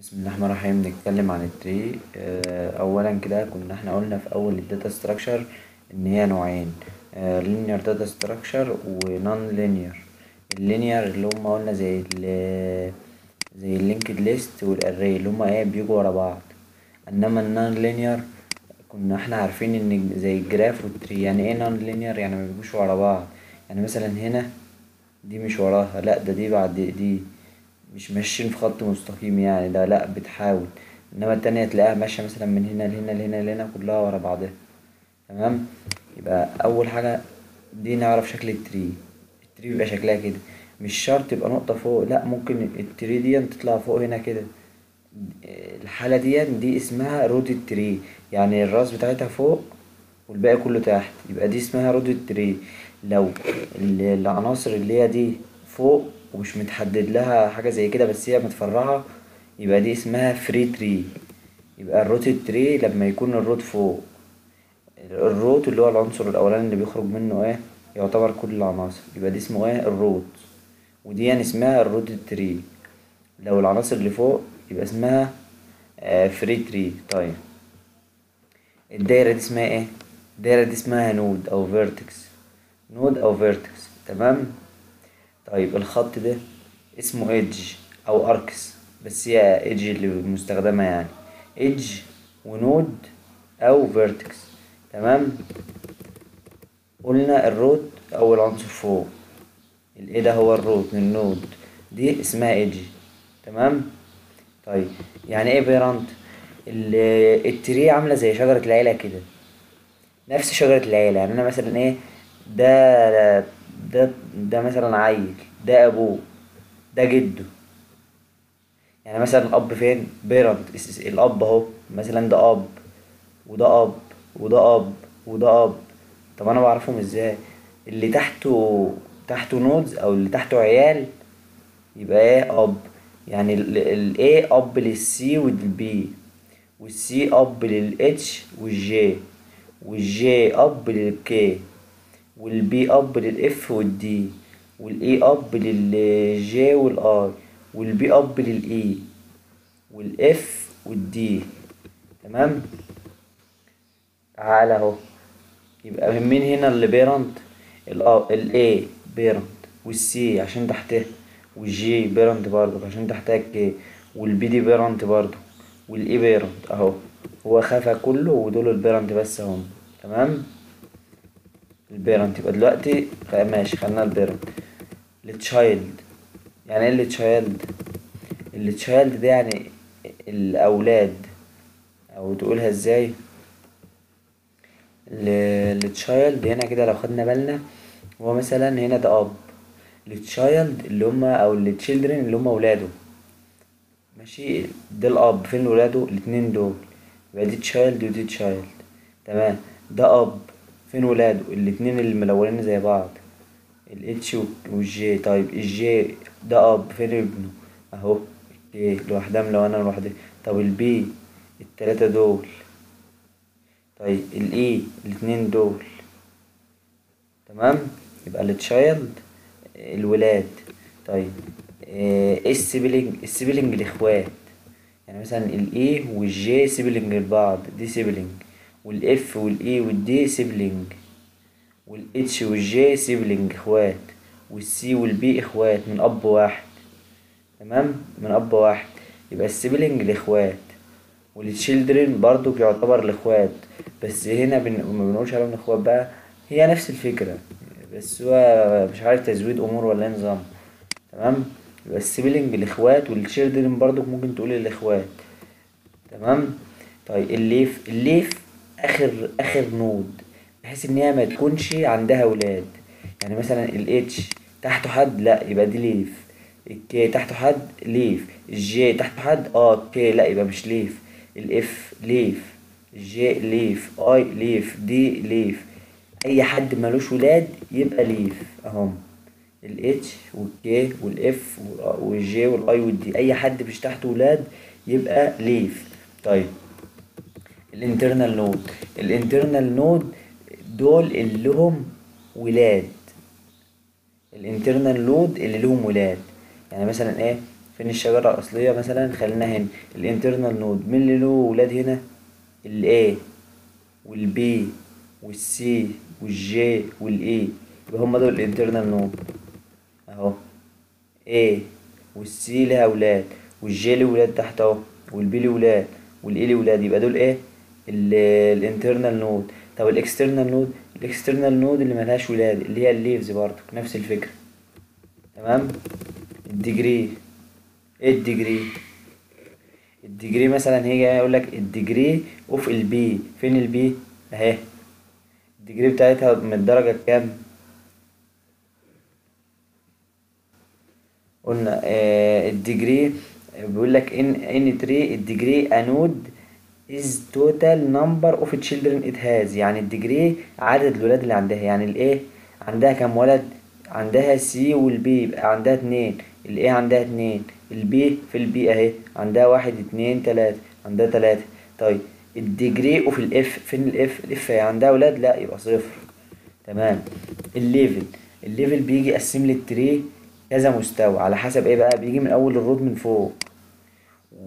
بسم الله الرحمن الرحيم. نتكلم عن ال tree آه، اولا كده كنا إحنا قلنا في أول ال data structure إن هي نوعين linear data structure و non-linear ال linear اللي هم قلنا زي ال زي ال linked list وال array اللي هم إيه بيجوا ورا بعض. إنما ال non-linear كنا إحنا عارفين إن زي ال graph وال tree يعني إيه non-linear يعني ما بيجوش ورا بعض. يعني مثلا هنا دي مش وراها. لأ ده دي بعد دي. مش ماشيين في خط مستقيم يعني ده لا بتحاول. إنما التانية تلاقيها ماشية مثلا من هنا لهنا لهنا لهنا كلها ورا بعضها. تمام؟ يبقى أول حاجة دي نعرف شكل ال tree. ال tree بيبقى شكلها كده. مش شرط يبقى نقطة فوق لا ممكن ال tree دي تطلع فوق هنا كده. الحالة دي دي اسمها rooted tree. يعني الراس بتاعتها فوق والباقي كله تحت. يبقى دي اسمها rooted tree. لو ال- العناصر اللي هي دي فوق ومش متحدد لها حاجة زي كده بس هي متفرعة. يبقى دي اسمها free tree يبقى ال root tree لما يكون ال root فوق. ال root اللي هو العنصر الأولاني اللي بيخرج منه إيه؟ يعتبر كل العناصر. يبقى دي اسمه إيه؟ ال root ودي يعني اسمها ال root tree لو العناصر اللي فوق يبقى اسمها free tree طيب. الدايرة دي اسمها إيه؟ الدايرة دي اسمها node أو vertex node أو vertex تمام؟ طيب الخط ده اسمه edge أو arcs بس هي edge اللي مستخدمة يعني. edge و node أو vertex تمام؟ قلنا ال root اول عنصر فوق. ال A ده هو ال root من ال node دي اسمها edge تمام؟ طيب يعني إيه parent ال- ال tree عاملة زي شجرة العيلة كده. نفس شجرة العيلة يعني أنا مثلا إيه ده ده ده مثلا عيل ده أبوه ده جده. يعني مثلا الأب فين؟ parent الأب أهو. مثلا ده أب وده أب وده أب وده أب. طب أنا بعرفهم إزاي؟ اللي تحته تحته nodes أو اللي تحته عيال يبقى إيه؟ أب. يعني الاي أب للسي والبي والسي أب للاتش والجي والجي أب للكي والبي اب للاف والدي والاي اب للجي والاي والبي اب للاي والاف والدي تمام؟ تعالى اهو. يبقى من هنا اللي parent ال A parent وال C عشان تحتها وال G parent برضه عشان تحتها ال K وال B دي parent برضه وال E parent اهو. هو خفى كله ودول ال parent بس هم. تمام؟ ال parent يبقى دلوقتي خ- ماشي خلينا البيرنت التشايلد يعني إيه التشايلد التشايلد ده يعني الأولاد. أو تقولها إزاي؟ ال child هنا كده لو خدنا بالنا هو مثلا هنا ده أب. ال child اللي هما أو ال children اللي هما ولاده ماشي؟ ده الأب. فين ولاده الاتنين دول. يبقى دي child ودي child. تمام. ده أب. فين ولاده الاتنين الملونين زي بعض. الاتش والجي. طيب الجي ده أب فين ابنه؟ أهو ال K لوحدها ملونة لوحدها. طب ال B التلاتة دول. طيب ال E الاتنين دول. تمام؟ يبقى ال child الولاد. طيب إيه ال sibling ال sibling الإخوات. يعني مثلا الاي والجي سيبلينج لبعض دي سيبلينج. والإف والإي والدي سيبلينج والإتش والجي سيبلينج إخوات والسي والبي إخوات من أب واحد. تمام؟ من أب واحد. يبقى ال sibling الاخوات وال children برضو يعتبر الاخوات بس هنا بن... ما بنقولش عليهم إخوات بقى. هي نفس الفكرة. بس هو مش عارف تزويد أمور ولا إيه نظام. تمام؟ يبقى ال sibling الاخوات وال children برضو ممكن تقول الإخوات. تمام؟ طيب ال leaf ال leaf آخر آخر node بحيث إن هي ما تكونش عندها ولاد. يعني مثلا ال H تحته حد لا يبقى دي leaf ال K تحته حد leaf ال G تحته حد آه K لا يبقى مش leaf ال F leaf ال J leaf I leaf D leaf أي حد ملوش ولاد يبقى ليف اهم الاتش والكي والاف والجي والاي والدي أي حد مش تحته ولاد يبقى leaf طيب. ال internal node ال internal node دول اللي لهم ولاد. ال internal node اللي لهم ولاد. يعني مثلا إيه؟ فين الشجرة الأصلية مثلا؟ خلينا هنا. ال internal node مين اللي له ولاد هنا؟ ال A وال B وال C وال J وال E. يبقى هما دول ال internal node أهو. A وال C لها ولاد. وال J له ولاد تحت أهو. وال B له ولاد. وال E له ولاد. يبقى دول إيه؟ ال internal node طب ال external node ال external node اللي ملهاش ولاد اللي هي ال leaves برضه نفس الفكرة. تمام؟ ال degree إيه ال degree ال degree مثلا هي يقول لك ال degree of ال B فين ال B أهي. ال degree بتاعتها من الدرجة كام؟ قلنا آه ال degree بيقول لك ان ان tree ال degree a node is total number of children it has. يعني ال degree عدد الولاد اللي عندها. يعني ال A عندها كام ولد؟ عندها C وال B يبقى عندها اتنين. ال A عندها اتنين. ال B فين ال B أهي. عندها واحد اتنين تلاتة. عندها تلاتة. طيب الديجري اوف الاف فين الاف الاف هي عندها ولاد؟ لا يبقى صفر. تمام. ال level ال level بيجي يقسم ال tree كذا مستوى. على حسب إيه بقى؟ بيجي من أول ال root من فوق.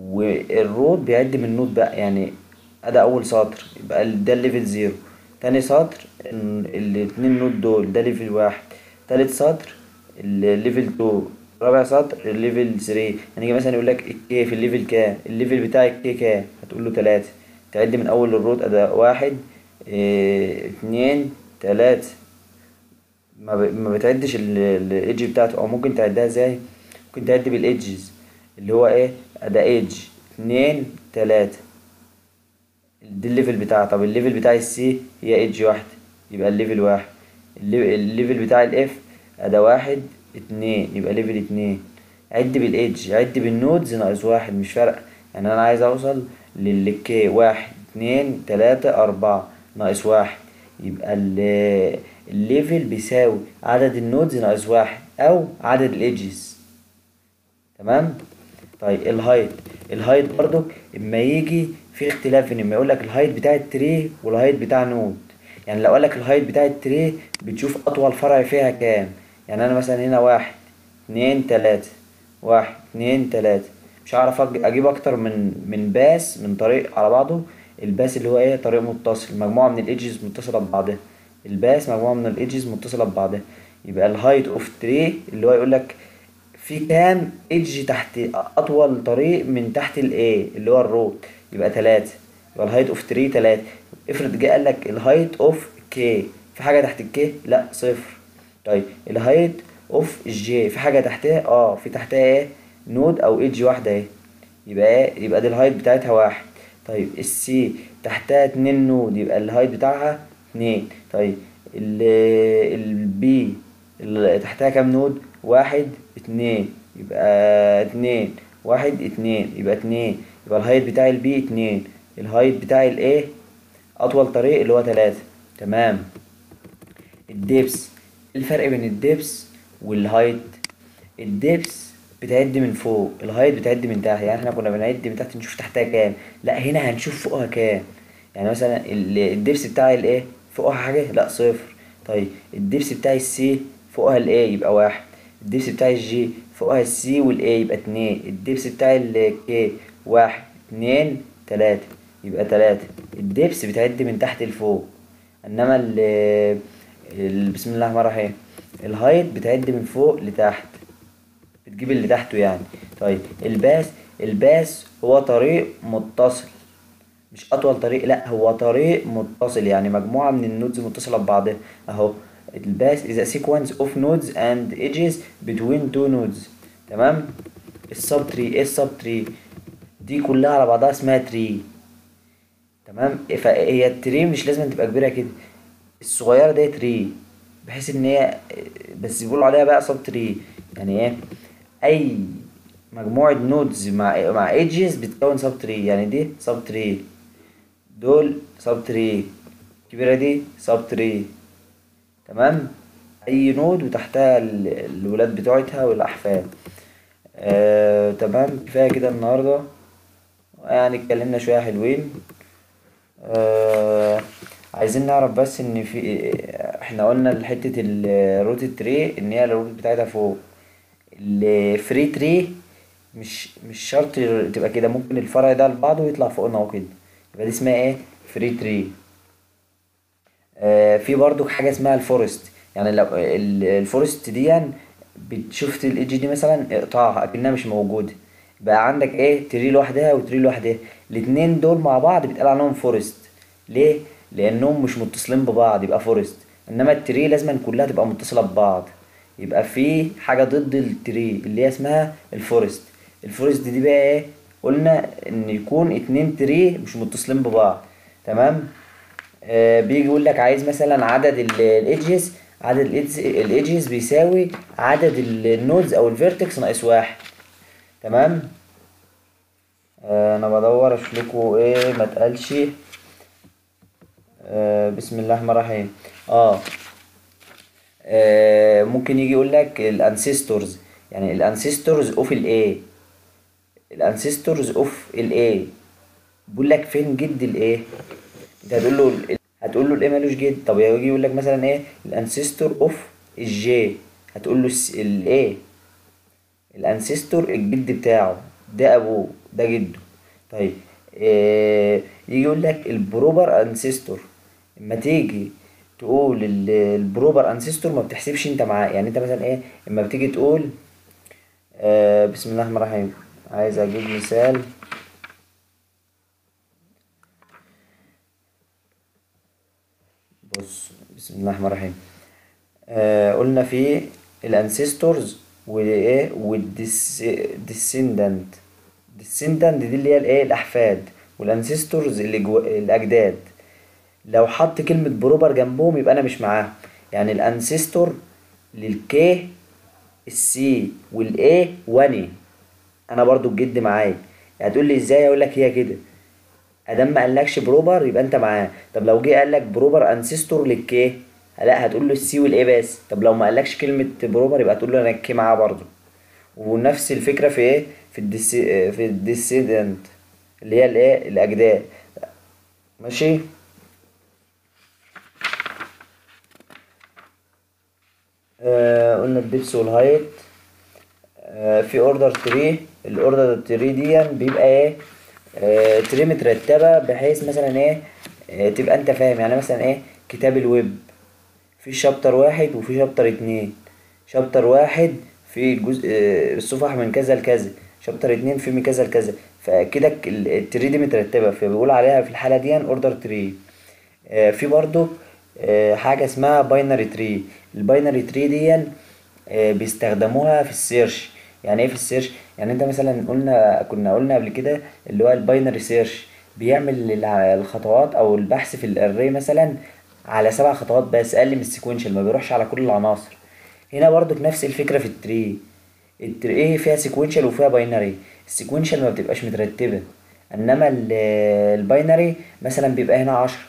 وال root بيعد من ال node بقى يعني ادي أول سطر يبقى ده ال level zero تاني سطر الاتنين node دول ده level واحد. تالت سطر ال level two رابع سطر ال level 3 يعني مثلا يقول لك ال K في ال level كام؟ ال level بتاع ال K كام؟ هتقول له تلاتة. تعد من أول ال root ادي واحد آه اتنين تلاتة. ما بتعدش ال edge بتاعته. أو ممكن تعدها إزاي؟ ممكن تعد بال edges اللي هو إيه؟ ادي edge اتنين تلاتة دي ال level بتاعها طب ال level بتاع ال C هي edge واحدة يبقى ال level واحد. ال level بتاع ال F ادي واحد اتنين. يبقى level اتنين. عد بال edge عد بال nodes ناقص واحد. مش فارقة يعني أنا عايز أوصل لل K واحد اتنين تلاتة أربعة. ناقص واحد. يبقى ال level بيساوي عدد ال nodes ناقص واحد أو عدد ال edges تمام؟ طيب ال height ال height برضو اما يجي في اختلاف ان اما يقول لك ال height بتاع ال tree وال height بتاع node. يعني لو قال لك ال height بتاع ال tree بتشوف اطول فرع فيها كام؟ يعني أنا مثلا هنا واحد اتنين تلاتة. واحد اتنين تلاتة. مش هعرف أجيب أكتر من من path من طريق على بعضه. ال path اللي هو إيه؟ طريق متصل. مجموعة من ال edges متصلة ببعضها. ال path مجموعة من ال edges متصلة ببعضها. يبقى ال height of tree اللي هو يقول لك في كام edge تحت أطول طريق من تحت ال A اللي هو ال root يبقى تلاتة. يبقى ال height of tree تلاتة. افرض جه قال لك ال height of K في حاجة تحت ال K لا صفر. طيب ال height of ال J في حاجة تحتها؟ آه في تحتها إيه؟ node أو edge واحدة اهي يبقى إيه؟ يبقى دي ال height بتاعتها واحد. طيب ال C تحتها اتنين node يبقى ال height بتاعها اتنين. طيب ال B اللي تحتها كام node واحد اتنين. يبقى اتنين. واحد اتنين. يبقى اتنين. يبقى ال height بتاع ال B اتنين. ال height بتاع ال A أطول طريق اللي هو تلاتة. تمام. ال depth الفرق بين ال depth وال height. ال depth بتعد من فوق. ال height بتعد من تحت. يعني إحنا كنا بنعد من تحت نشوف تحتها كام. لا هنا هنشوف فوقها كام. يعني مثلا ال depth بتاع ال A فوقها حاجة؟ لا صفر. طيب ال depth بتاع ال C فوقها ال A يبقى واحد. ال depth بتاع ال J فوقها ال C وال A يبقى اتنين ال depth بتاع ال K واحد اتنين تلاتة يبقى تلاتة. ال depth بتعد من تحت لفوق. انما ال بسم الله الرحمن الرحيم. ال height بتعد من فوق لتحت. بتجيب اللي تحته يعني. طيب ال path ال path هو طريق متصل. مش أطول طريق لا هو طريق متصل يعني. مجموعة من ال nodes متصلة ببعضها. أهو. ال path is a sequence of nodes and edges between two nodes. تمام؟ ال subtree إيه ال subtree دي كلها على بعضها اسمها tree تمام؟ فهي ال tree مش لازم تبقى كبيرة كده. الصغيرة دي tree بحيث إن هي بس بيقولوا عليها بقى subtree يعني إيه؟ أي مجموعة nodes مع مع edges بتكون subtree يعني دي subtree دول subtree الكبيرة دي subtree تمام؟ أي node وتحتها الولاد بتوعتها والأحفاد. آه، تمام؟ كفاية كده النهارده. يعني اتكلمنا شوية حلوين. آه، عايزين نعرف بس إن في إحنا قلنا حتة ال root tree إن هي ال root بتاعتها فوق. ال free tree مش مش شرط تبقى كده ممكن الفرع ده لبعضه ويطلع فوقنا اهو كده يبقى دي اسمها إيه؟ free tree في برضو حاجة اسمها ال forest. يعني لو ال- ال forest دي بتشوف ال edge دي مثلا اقطعها أكنها مش موجودة بقى عندك إيه tree لوحدها و tree لوحدها. الاتنين دول مع بعض بيتقال عليهم forest. ليه؟ لأنهم مش متصلين ببعض يبقى forest. إنما ال tree لازم كلها تبقى متصلة ببعض. يبقى في حاجة ضد ال tree اللي هي اسمها ال forest. ال forest دي بقى إيه؟ قلنا إن يكون اتنين tree مش متصلين ببعض. تمام؟ آه بيجي يقول لك عايز مثلا عدد ال edges عدد ال edges بيساوي عدد ال nodes أو ال vertex ناقص واحد. تمام؟ آه أنا بدور أشوف لكم إيه ما تقالش. آه بسم الله الرحمن الرحيم. آه. آه، ممكن يجي يقول لك الانسيستورز يعني الانسيستورز اوف الايه الانسيستورز اوف الايه بيقول لك فين جد ال A انت هتقول له هتقول له ال A مالوش جد طب يجي يقول لك مثلا إيه؟ ال ancestor of ال G هتقول له ال A ال ancestor الجد بتاعه. ده أبوه. ده جده. طيب. إيه يجي يقول لك ال proper ancestor اما تيجي تقول ال- ال proper ancestor ما بتحسبش انت معاه. يعني انت مثلا إيه؟ اما بتيجي تقول آه بسم الله الرحمن الرحيم. عايز أجيب مثال. بسم الله الرحمن الرحيم. آه قلنا في ال ancestors وايه وال descendant descendant دي اللي هي الإيه؟ الأحفاد. وال ancestors اللي هو الأجداد. لو حط كلمة proper جنبهم يبقى أنا مش معاهم. يعني الانسيستور للكي السي والاي واني. أنا برضو الجد معايا. هتقول لي إزاي أقول لك هي كده؟ ادام ما قالكش proper يبقى انت معاه. طب لو جه قال لك proper ancestor لل K لا هتقول له ال C وال A بس. طب لو ما قالكش كلمة proper يبقى هتقول له أنا ال K معاه برضه. ونفس الفكرة في إيه؟ في ال des في ال descendant اللي هي الايه الأجداد. ماشي؟ آه قلنا ال depth وال height. آه في order tree ال order tree دي بيبقى إيه؟ tree مترتبه بحيث مثلا إيه آه تبقى أنت فاهم. يعني مثلا إيه كتاب الويب في chapter واحد وفي chapter اتنين. chapter واحد في جزء آه الصفح من كذا لكذا. chapter اتنين في من كذا لكذا. فكده ال- tree دي مترتبة. فبيقول عليها في الحالة دي order tree آه في برضو آه حاجة اسمها binary tree ال binary tree دي آه، بيستخدموها في ال search. يعني إيه في ال search؟ يعني انت مثلا قلنا كنا قلنا قبل كده اللي هو ال binary search بيعمل الخطوات أو البحث في ال array مثلا على سبع خطوات بس أقل من ال sequential ما بيروحش على كل العناصر. هنا برضو نفس الفكرة في ال tree ال tree فيها sequential وفيها binary ال sequential ما بتبقاش مترتبة. إنما ال- binary مثلا بيبقى هنا عشرة.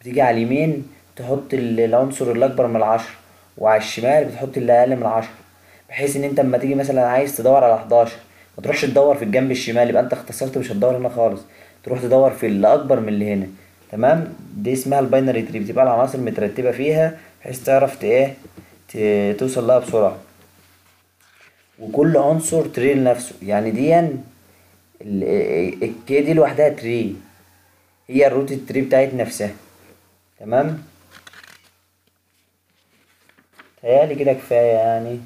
بتيجي على اليمين تحط ال- العنصر الأكبر من العشرة وعلى الشمال بتحط اللي أقل من العشرة. بحيث إن أنت اما تيجي مثلا عايز تدور على 11 ما تروحش تدور في الجنب الشمال يبقى أنت اختصرت مش هتدور هنا خالص. تروح تدور في اللي أكبر من اللي هنا. تمام؟ دي اسمها ال binary tree بتبقى العناصر مترتبة فيها بحيث تعرف إيه؟ توصل لها بسرعة. وكل عنصر tree لنفسه. يعني دي ال- ال K دي لوحدها tree. هي ال root ال tree بتاعت نفسها. تمام؟ تهيألي كده كفاية يعني.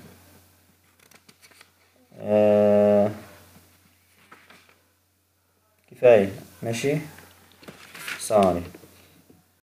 آه كفاية ماشي؟ عليكم